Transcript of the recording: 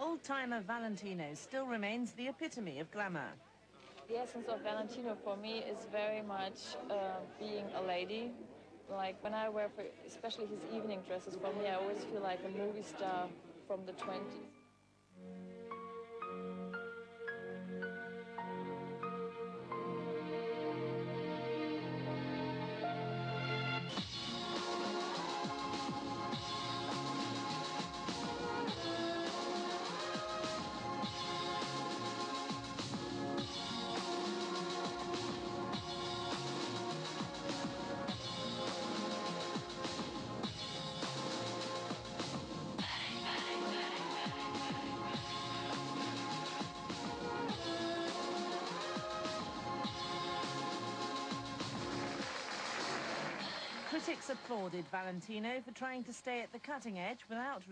Old-timer Valentino still remains the epitome of glamour. The essence of Valentino for me is very much uh, being a lady. Like when I wear, especially his evening dresses, for me I always feel like a movie star from the 20s. Critics applauded Valentino for trying to stay at the cutting edge without